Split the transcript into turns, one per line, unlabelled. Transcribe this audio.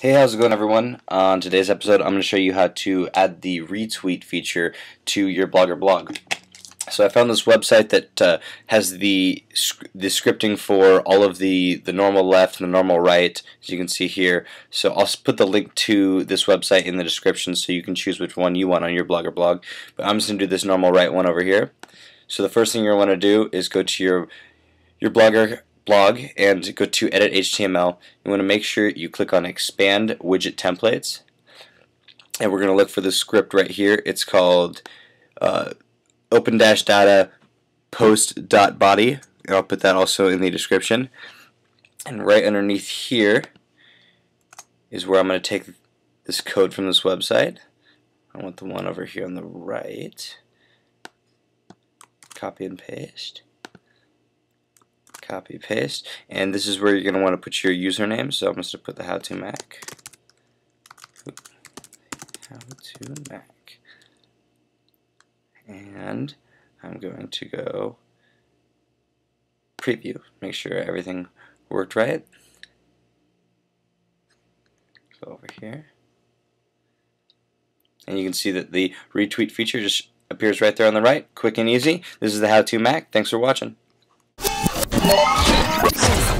Hey, how's it going everyone? On today's episode, I'm going to show you how to add the retweet feature to your Blogger blog. So I found this website that uh, has the the scripting for all of the the normal left and the normal right, as you can see here. So I'll put the link to this website in the description so you can choose which one you want on your Blogger blog. But I'm just going to do this normal right one over here. So the first thing you're going to want to do is go to your your Blogger blog and go to edit HTML. You want to make sure you click on expand widget templates and we're going to look for the script right here. It's called uh, open dash data post dot body and I'll put that also in the description and right underneath here is where I'm going to take this code from this website. I want the one over here on the right. Copy and paste copy paste. And this is where you're going to want to put your username. So I'm going to put the how to Mac. How to Mac. And I'm going to go preview make sure everything worked right. Go over here. And you can see that the retweet feature just appears right there on the right quick and easy. This is the how to Mac. Thanks for watching ウソ!